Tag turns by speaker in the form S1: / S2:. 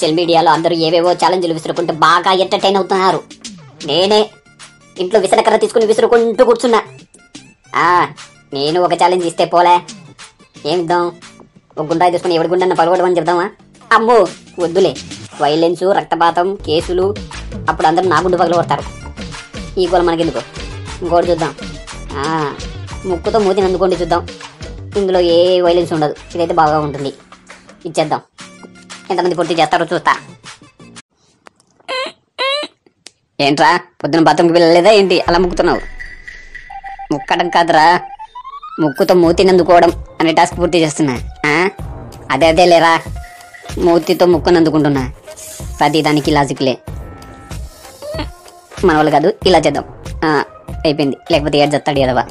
S1: Social మీడియాలో అందరూ ఏవేవో ఛాలెంజ్లు విసురుకుంటూ బాగా ఎంటర్టైన్ అవుతున్నారు. నేనే ఇంట్లో విసరకర్ర తీసుకుని విసురుకుంటూ కూర్చున్నా. ఆ, నేను ఒక ఛాలెంజ్ ఇస్తే పోలే. ఏమిద్దాం ఒక గుండా తీసుకుని ఎవడి గుండన్న పలగొడమని చెప్దామా? అమ్మో వద్దులే. వైలెన్స్ రక్తపాతం కేసులు అప్పుడు అందరూ నా గుండు పగలు కొడతారు ఈ గోల మనకెందుకు? ఇంకోటి చూద్దాం. ఆ, ముక్కుతో మూతిని అందుకోండి చూద్దాం. ఇందులో ఏ వైలెన్స్ ఉండదు. ఇదైతే బాగా ఉంటుంది. ఇచ్చేద్దాం. ఎంతమంది పూర్తి చేస్తారో చూస్తా. ఏంట్రా? పొద్దున బాత్రూమ్కి పిల్లలేదా ఏంటి? అలా ముక్కుతున్నావు. ముక్కడం కాదురా. ముక్కుతో మూతినందుకోవడం అనే టాస్క్ పూర్తి చేస్తున్నా. అదే అదే లేరా? మూతితో ముక్కునందుకుంటున్నా. ప్రతి దానికి లాజిక్లే. మన వాళ్ళు కాదు ఇలా చేద్దాం. అయిపోయింది. లేకపోతే ఏడు చేస్తాడు ఎదవా.